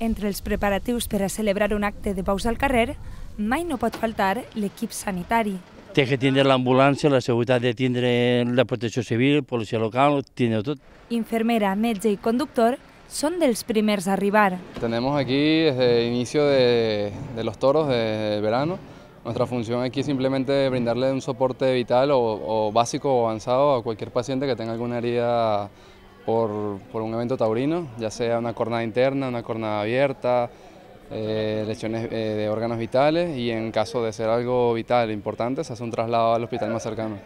Entre els preparatius per a celebrar un acte de paus al carrer, mai no pot faltar l'equip sanitari. Té que tindre l'ambulància, la seguretat de tindre la protecció civil, policia local, tindre tot. Infermera, metge i conductor són dels primers a arribar. Tenemos aquí desde el inicio de, de los toros del verano. Nuestra función aquí es simplemente brindarle un soporte vital o, o básico o avanzado a cualquier paciente que tenga alguna herida por, por un evento taurino, ya sea una cornada interna, una cornada abierta, eh, lesiones eh, de órganos vitales y en caso de ser algo vital importante se hace un traslado al hospital más cercano.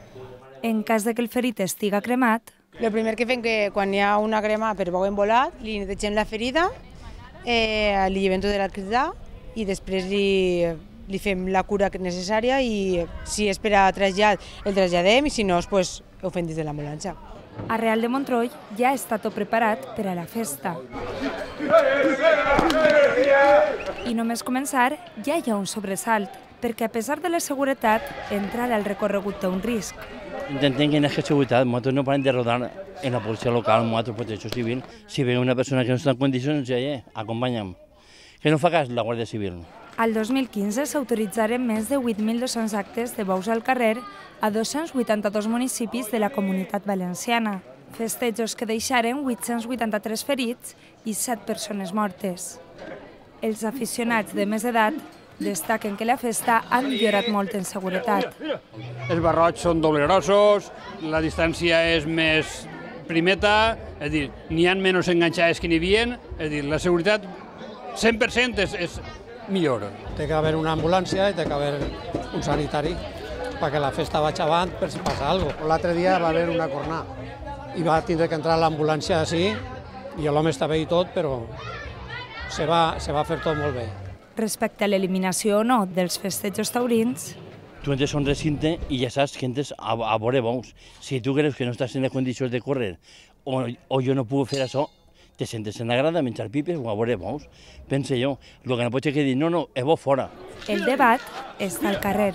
En cas de que el ferit estiga cremat, El primer que fem que quan hi ha una crema per bou embolat, li netegem la ferida, eh, li llevem tot l'alquidà i després li, li fem la cura necessària i si és per a trasllat el traslladem i si no pues, ho fem des de l'ambulància. A Real de Montroi ja està tot preparat per a la festa. I només començar ja hi ha un sobresalt, perquè a pesar de la seguretat, entrar al recorregut té un risc. Intentem que no hagi seguretat, nosaltres no parem de rodar en la policia local, nosaltres protecció civil. Si ve una persona que no està en condicions, ja, ja, acompanya'm. Que no fa cas la Guàrdia Civil. Al 2015 s'autoritzaren més de 8.200 actes de bous al carrer a 282 municipis de la comunitat valenciana. Festejos que deixaren 883 ferits i 7 persones mortes. Els aficionats de més edat destaquen que la festa ha millorat molt en seguretat. Els barrots són doble grossos, la distància és més primeta, és dir, n'hi ha menys enganxades que n'hi havia, és dir, la seguretat 100% és, és millor. Té que haver una ambulància i té que haver un sanitari perquè la festa vagi avant per si passa alguna cosa. L'altre dia va haver una cornada i va tindre que entrar l'ambulància així i l'home està bé i tot, però se va, se va fer tot molt bé. Respecte a l'eliminació o no dels festejos taurins, Tu entres a un recinte i ja saps que entres a, a veure bous. Si tu creus que no estàs en les condicions de córrer o, o jo no puc fer això, te sentes en la grada menjar pipes o a veure bous. Pense jo, el que no pot ser que dir, no, no, és bo fora. el debat està al carrer.